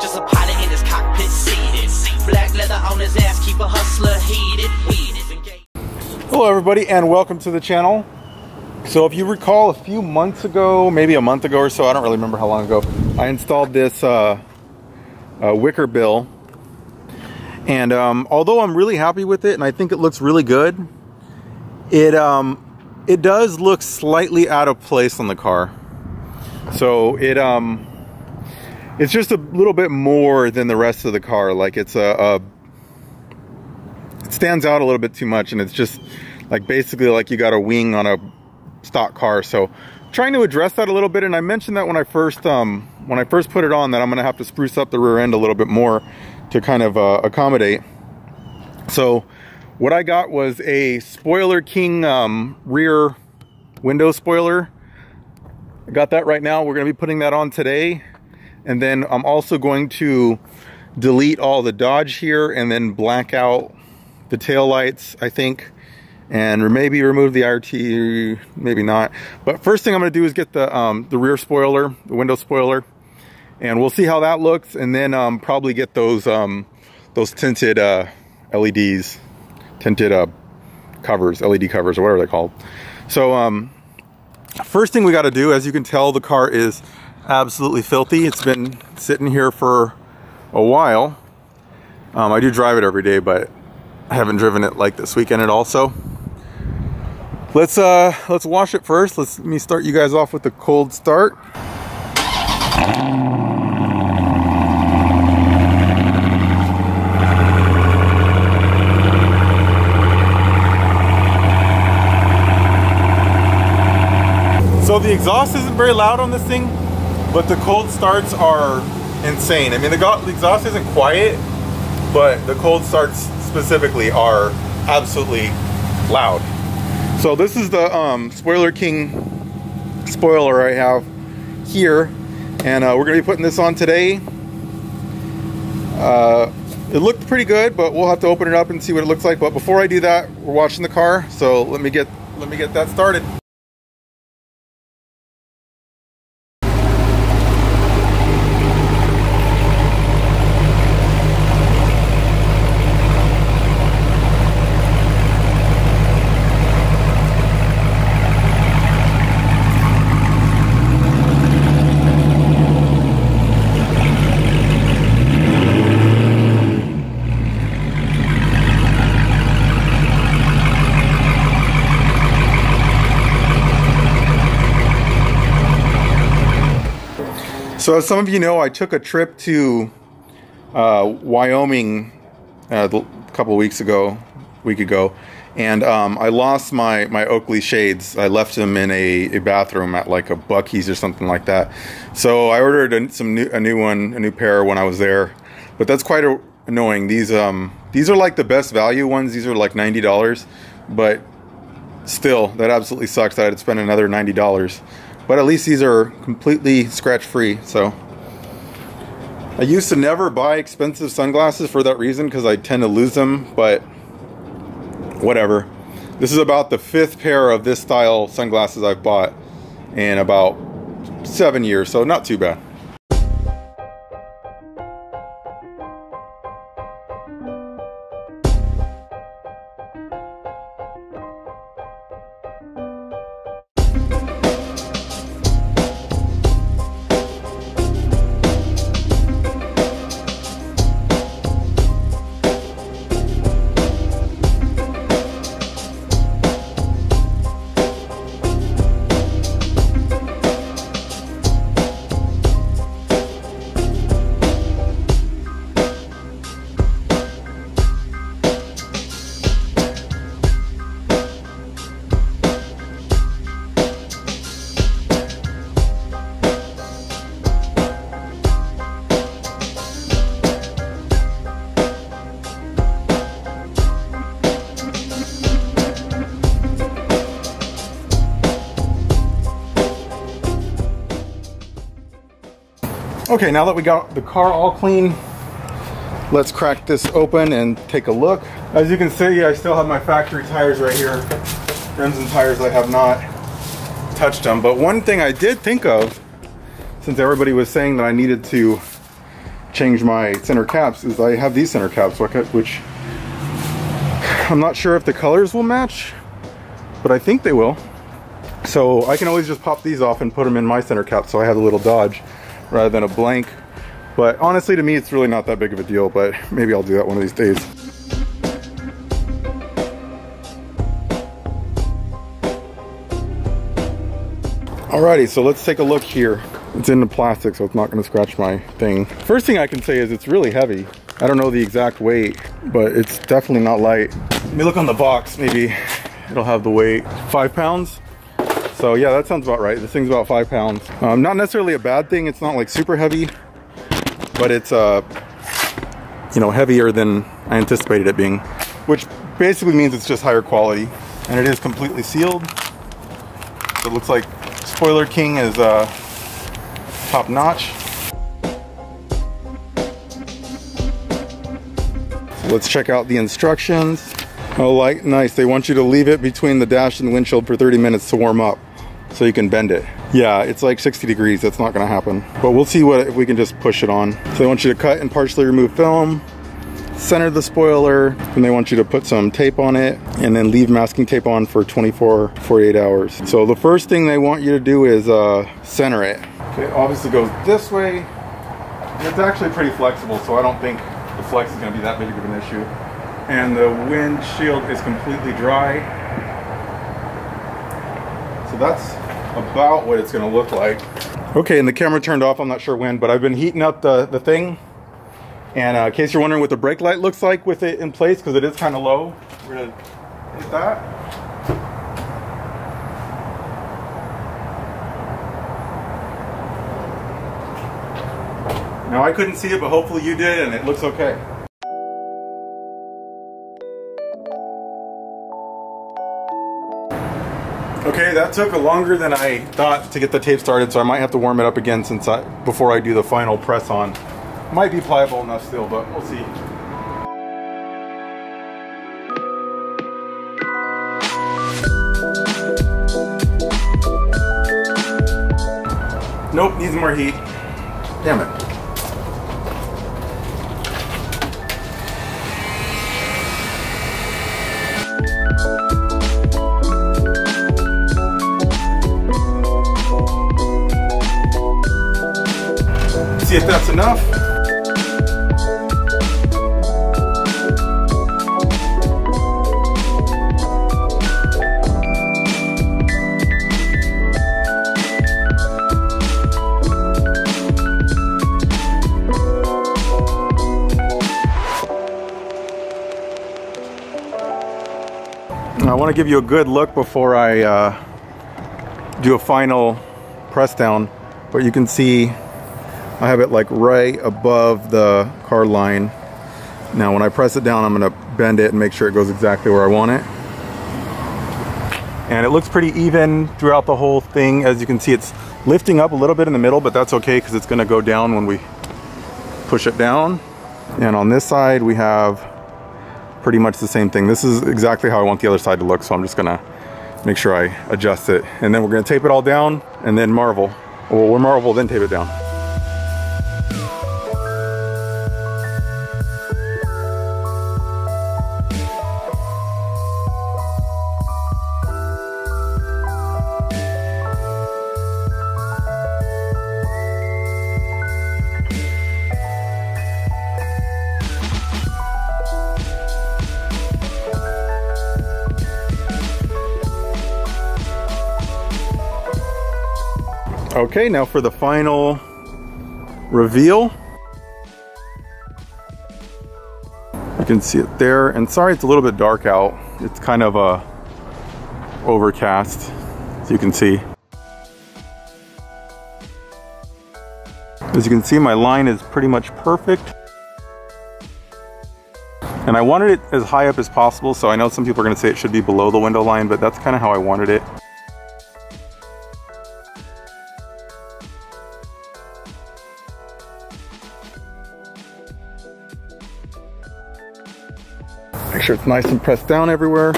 Just a pilot in his cockpit seated. Black leather on his ass, keep a hustler heated. Hello everybody and welcome to the channel. So if you recall a few months ago, maybe a month ago or so, I don't really remember how long ago, I installed this uh, uh, wicker bill. And um, although I'm really happy with it and I think it looks really good, it, um, it does look slightly out of place on the car. So it, um, it's just a little bit more than the rest of the car. Like it's a, a it stands out a little bit too much and it's just like basically like you got a wing on a stock car. So trying to address that a little bit. And I mentioned that when I first, um, when I first put it on that I'm going to have to spruce up the rear end a little bit more to kind of uh, accommodate. So what I got was a Spoiler King um, rear window spoiler. I got that right now. We're going to be putting that on today. And then I'm also going to delete all the Dodge here and then black out the tail lights, I think and maybe remove the IRT, maybe not. But first thing I'm gonna do is get the, um, the rear spoiler, the window spoiler, and we'll see how that looks, and then um, probably get those, um, those tinted uh, LEDs, tinted uh, covers, LED covers, or whatever they're called. So um, first thing we gotta do, as you can tell, the car is absolutely filthy. It's been sitting here for a while. Um, I do drive it every day, but I haven't driven it like this weekend at all, so Let's uh let's wash it first. Let's let me start you guys off with the cold start. So the exhaust isn't very loud on this thing, but the cold starts are insane. I mean, the exhaust isn't quiet, but the cold starts specifically are absolutely loud. So this is the um, Spoiler King spoiler I have here. And uh, we're to be putting this on today. Uh, it looked pretty good, but we'll have to open it up and see what it looks like. But before I do that, we're watching the car. So let me get let me get that started. So as some of you know, I took a trip to uh, Wyoming uh, a couple weeks ago, week ago, and um, I lost my my Oakley shades. I left them in a, a, bathroom at like a Buc-ee's or something like that. So I ordered a, some new, a new one, a new pair when I was there. But that's quite a, annoying. These um these are like the best value ones. These are like ninety dollars, but still, that absolutely sucks that I'd spend another ninety dollars. But at least these are completely scratch free. So I used to never buy expensive sunglasses for that reason because I tend to lose them, but whatever. This is about the fifth pair of this style sunglasses I've bought in about seven years, so not too bad. Okay, now that we got the car all clean, let's crack this open and take a look. As you can see, I still have my factory tires right here. Rims and tires, I have not touched them. But one thing I did think of, since everybody was saying that I needed to change my center caps is I have these center caps, which I'm not sure if the colors will match, but I think they will. So I can always just pop these off and put them in my center cap so I have a little Dodge rather than a blank. But honestly, to me, it's really not that big of a deal, but maybe I'll do that one of these days. Alrighty, so let's take a look here. It's in the plastic, so it's not gonna scratch my thing. First thing I can say is it's really heavy. I don't know the exact weight, but it's definitely not light. Let me look on the box, maybe it'll have the weight. Five pounds? So yeah, that sounds about right. This thing's about five pounds. Um, not necessarily a bad thing. It's not like super heavy, but it's, uh, you know, heavier than I anticipated it being, which basically means it's just higher quality. And it is completely sealed. So it looks like Spoiler King is uh, top notch. So let's check out the instructions. Oh, like nice. They want you to leave it between the dash and the windshield for 30 minutes to warm up so you can bend it. Yeah, it's like 60 degrees. That's not gonna happen. But we'll see what if we can just push it on. So they want you to cut and partially remove film, center the spoiler, and they want you to put some tape on it and then leave masking tape on for 24, 48 hours. So the first thing they want you to do is uh, center it. Okay, obviously goes this way. It's actually pretty flexible, so I don't think the flex is gonna be that big of an issue. And the windshield is completely dry. So that's about what it's gonna look like. Okay, and the camera turned off, I'm not sure when, but I've been heating up the, the thing. And uh, in case you're wondering what the brake light looks like with it in place, because it is kind of low, we're gonna hit that. Now I couldn't see it, but hopefully you did, and it looks okay. Okay, that took a longer than I thought to get the tape started, so I might have to warm it up again since I before I do the final press on. Might be pliable enough still, but we'll see. Nope, needs more heat. Damn it. Enough. I want to give you a good look before I uh, do a final press down, but you can see I have it like right above the car line. Now when I press it down, I'm gonna bend it and make sure it goes exactly where I want it. And it looks pretty even throughout the whole thing. As you can see, it's lifting up a little bit in the middle, but that's okay because it's gonna go down when we push it down. And on this side, we have pretty much the same thing. This is exactly how I want the other side to look, so I'm just gonna make sure I adjust it. And then we're gonna tape it all down and then marvel. Well, we're marvel, then tape it down. Okay, now for the final reveal. You can see it there. And sorry, it's a little bit dark out. It's kind of a uh, overcast, as you can see. As you can see, my line is pretty much perfect. And I wanted it as high up as possible, so I know some people are gonna say it should be below the window line, but that's kind of how I wanted it. Make sure it's nice and pressed down everywhere.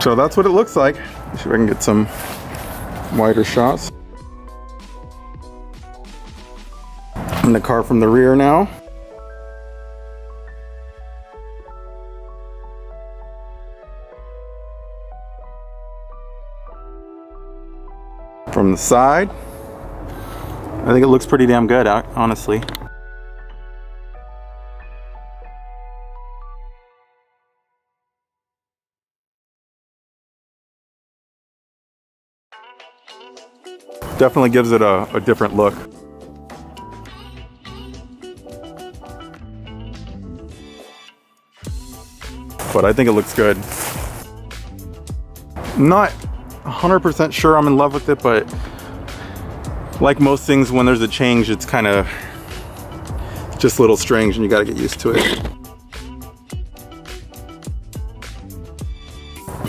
So that's what it looks like. See if I can get some wider shots. In the car from the rear now. From the side. I think it looks pretty damn good, honestly. Definitely gives it a, a different look. But I think it looks good. Not 100% sure I'm in love with it, but like most things, when there's a change, it's kind of just a little strange and you gotta get used to it.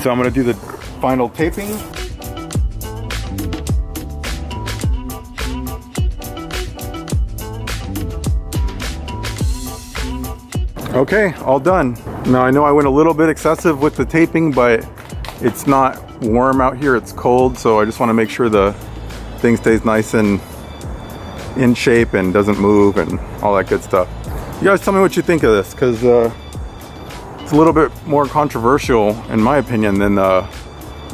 So I'm gonna do the final taping. Okay, all done. Now I know I went a little bit excessive with the taping, but it's not warm out here, it's cold, so I just wanna make sure the thing stays nice and in shape and doesn't move and all that good stuff. You guys tell me what you think of this, because uh, it's a little bit more controversial, in my opinion, than the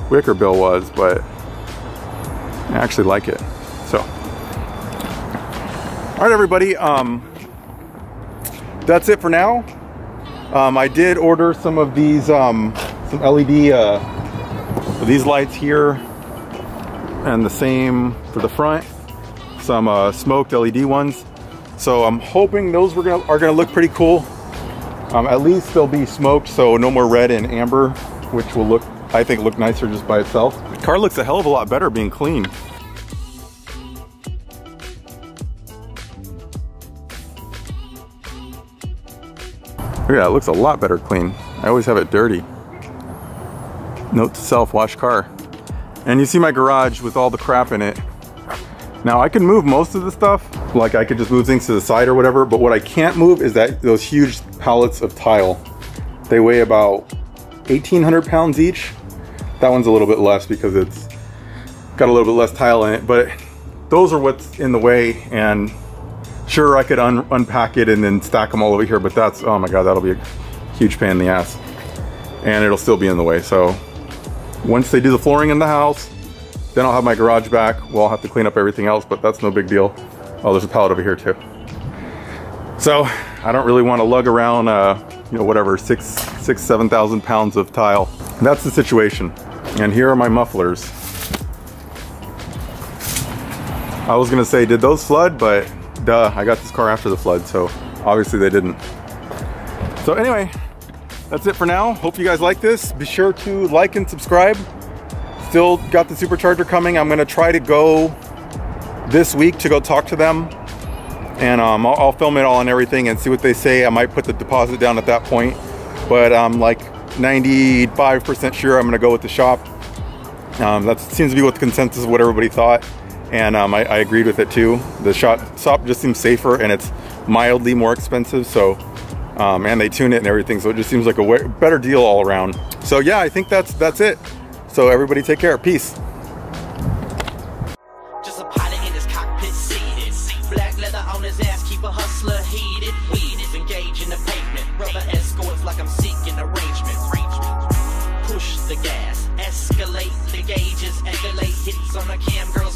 Wicker Bill was, but I actually like it, so. All right, everybody, um, that's it for now. Um, I did order some of these, um, some LED, uh, these lights here, and the same for the front. Some uh, smoked LED ones. So I'm hoping those were gonna, are gonna look pretty cool. Um, at least they'll be smoked, so no more red and amber, which will look, I think, look nicer just by itself. The car looks a hell of a lot better being clean. Yeah, it looks a lot better clean. I always have it dirty. Note to self, wash car. And you see my garage with all the crap in it. Now I can move most of the stuff, like I could just move things to the side or whatever, but what I can't move is that those huge pallets of tile. They weigh about 1,800 pounds each. That one's a little bit less because it's got a little bit less tile in it, but those are what's in the way and Sure, I could un unpack it and then stack them all over here, but that's, oh my God, that'll be a huge pain in the ass. And it'll still be in the way. So once they do the flooring in the house, then I'll have my garage back. We'll have to clean up everything else, but that's no big deal. Oh, there's a pallet over here too. So I don't really want to lug around, uh, you know, whatever, six, six, 7,000 pounds of tile. That's the situation. And here are my mufflers. I was gonna say, did those flood? But duh, I got this car after the flood, so obviously they didn't. So anyway, that's it for now. Hope you guys like this. Be sure to like and subscribe. Still got the supercharger coming. I'm gonna try to go this week to go talk to them and um, I'll, I'll, film it all and everything and see what they say. I might put the deposit down at that point, but I'm like 95% sure I'm gonna go with the shop. Um, that seems to be what the consensus of what everybody thought and um, I, I, agreed with it too. The shop, stop just seems safer and it's mildly more expensive. So, um, and they tune it and everything, so it just seems like a better deal all around. So yeah, I think that's that's it. So everybody take care. Peace. Cam girls.